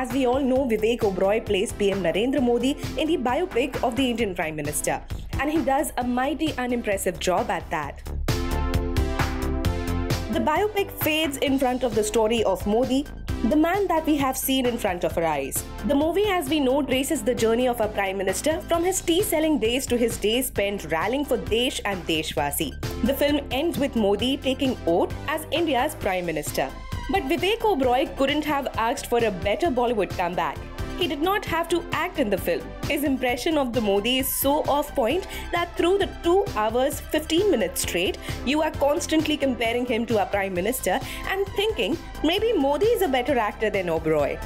As we all know, Vivek Oberoi plays PM Narendra Modi in the biopic of the Indian Prime Minister, and he does a mighty unimpressive job at that. The biopic fades in front of the story of Modi, the man that we have seen in front of our eyes. The movie, as we know, traces the journey of our Prime Minister from his tea selling days to his days spent rallying for Desh and Deshwasi. The film ends with Modi taking oath as India's Prime Minister. But Vivek Oberoi couldn't have asked for a better Bollywood comeback. He did not have to act in the film. His impression of the Modi is so off point that through the 2 hours 15 minutes straight, you are constantly comparing him to our Prime Minister and thinking maybe Modi is a better actor than Oberoi.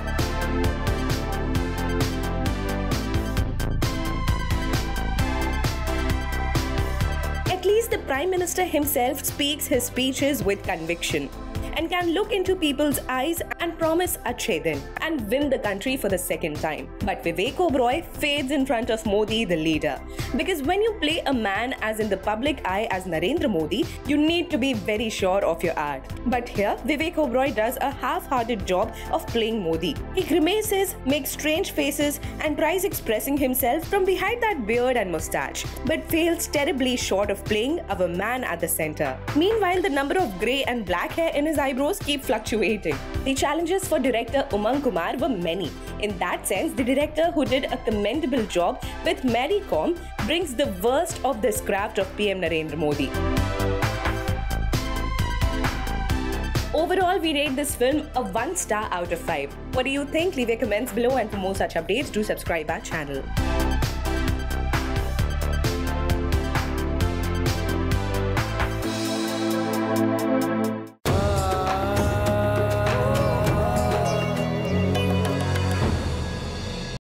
At least the Prime Minister himself speaks his speeches with conviction and can look into people's eyes and promise a Achedin and win the country for the second time. But Vivek Oberoi fades in front of Modi, the leader. Because when you play a man as in the public eye as Narendra Modi, you need to be very sure of your art. But here, Vivek Oberoi does a half-hearted job of playing Modi. He grimaces, makes strange faces, and tries expressing himself from behind that beard and mustache, but fails terribly short of playing our man at the center. Meanwhile, the number of grey and black hair in his eyebrows keep fluctuating. The challenges for director Omung Kumar were many. In that sense, the director who did a commendable job with Mary Kom brings the worst of this craft of PM Narendra Modi. Overall, we rate this film a 1 star out of 5. What do you think? Leave your comments below and for more such updates, do subscribe our channel.